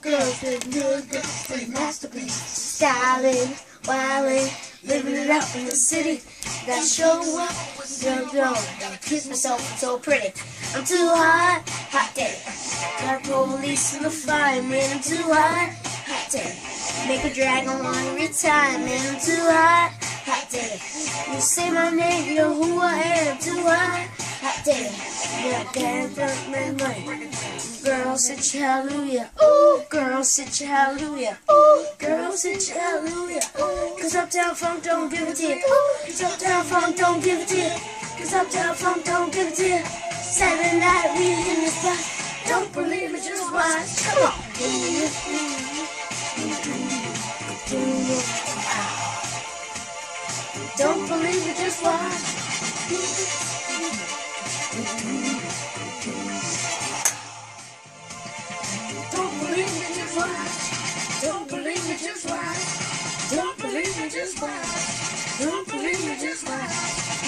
good girls, the good girls, the masterpiece. Styling, wilding, living it up in the city. Gotta show up, yo, yo. Gotta kiss myself, I'm so pretty. I'm too hot, hot day. Got police and the fireman, I'm too hot, hot day. Make a dragon wanna retire, man, I'm too hot, hot day. You say my name, you know who I am, too hot, hot day. Yeah, can't drink my money. Girl, sit your hallelujah. Ooh, girl, sit your hallelujah. Ooh, girl, sit your hallelujah. Cause Uptown Funk don't give a. Ooh, cause Uptown Funk don't give a damn. Cause Uptown Funk don't give a damn. Saturday night, we in the spot. Don't believe it, just watch. Come on. Don't believe it, just watch.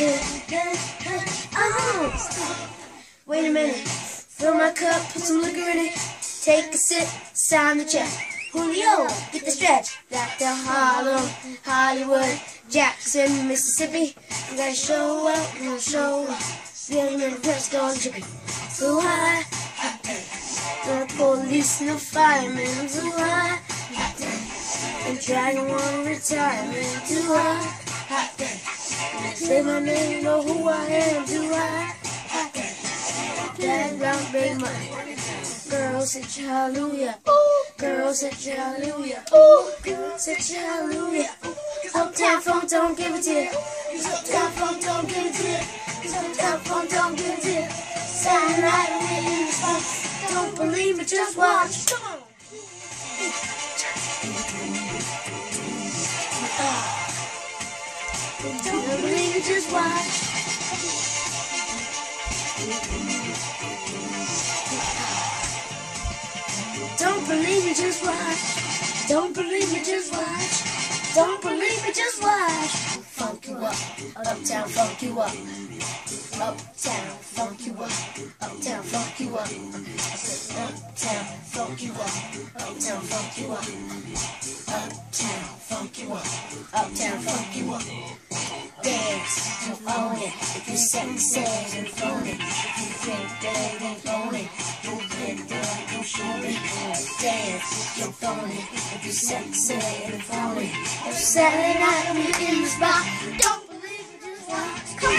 Oh, wait a minute. Fill my cup, put some liquor in it. Take a sip, sign the check. Julio, get the stretch. Back to Harlem, Hollywood, Jackson, Mississippi. You gotta show up, you gotta show up. Feeling in the press going trippy. So high, hot day. The police and the fireman, I'm too high, hot day. And dragon wanna retire, man, too high, hot day. Say my name, know who I am, hot day. Dad round big money. Girls, say hallelujah. Ooh, girls, say hallelujah. Ooh, girls, say hallelujah. Uptown funk don't give a damn. Uptown funk don't give a damn. Uptown funk don't give a damn. Saturday night we in. Don't believe me, just watch. Come on. Don't believe me, just watch. Don't believe me, just watch. Don't believe me, just watch. Funk you up, uptown funk you up. Uptown funk you up, uptown funk you up. Uptown funk you up, uptown funk you up. Uptown funk you up, uptown funk you up. Dance, oh you own it. If you sexy you think that you're phony. If you sexy and phony, if Saturday night we in the spot, don't believe it, just watch. Come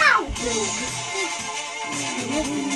on,